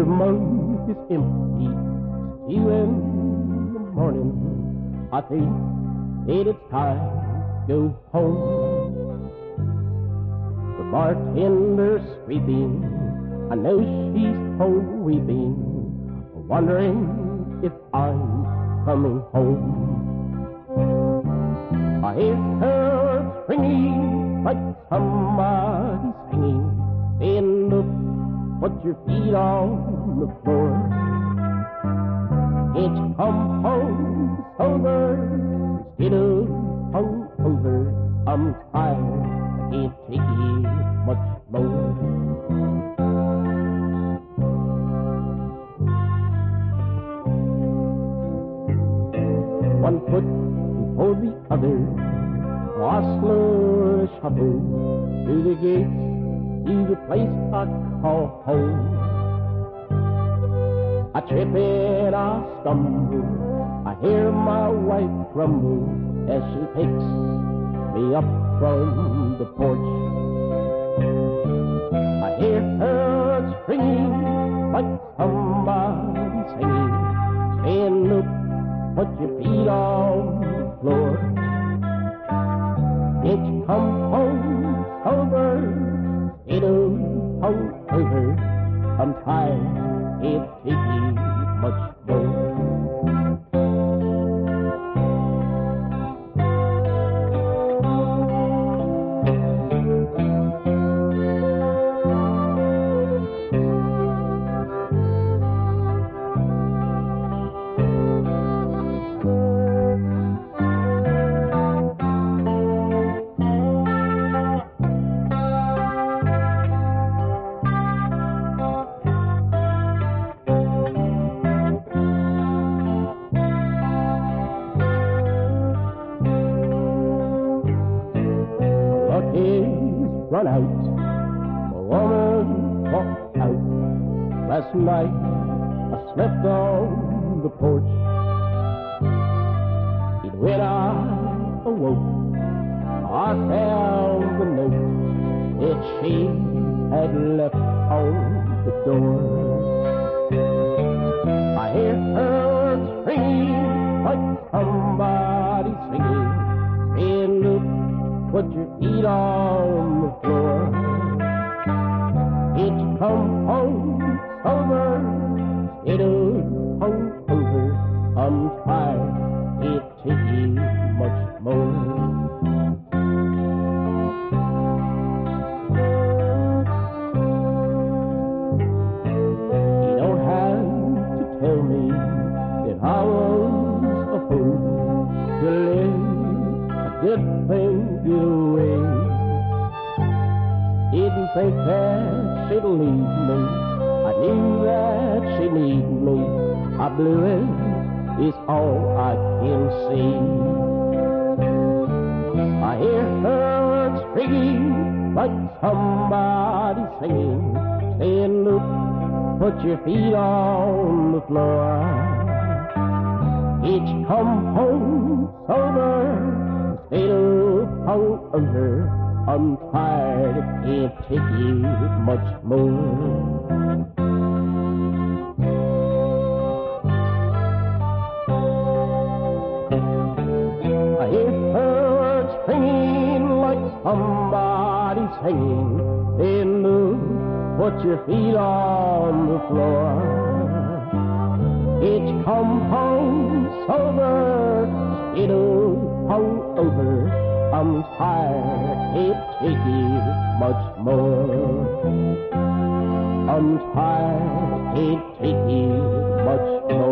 month is empty, still in the morning. I think that it's time to go home. The bartender's sweeping, I know she's home weeping, wondering if I'm coming home. I hear her ringing like somebody singing. Put your feet on the floor. You come home sober instead of hungover? I'm tired, I can't take it much more. One foot before the other, Osler shuffle through the gates place I call home. I trip and I stumble, I hear my wife grumble as she picks me up from the porch. I hear her screaming like somebody singing, stand up put your feet on the floor. Can't come home sober instead of hungover? I'm tired, can't take much run out. A woman walked out. Last night I slept on the porch. And when I awoke, I found the note that she had left on the door. Feet on the floor. You come home sober instead of hungover? I'm tired, can't take thing get away. Didn't think that she'd leave me. I knew that she needed me. I blew it, is all I can see. I hear her screaming like somebody singing. Stand up, put your feet on the floor. Each come home sober, of hungover. I'm tired, I can't take it much more. I hear her singing like somebody singing. Then move, put your feet on the floor. Each come home sober, it'll hungover. I'm tired, can't take it much more. I'm tired, can't take it much more.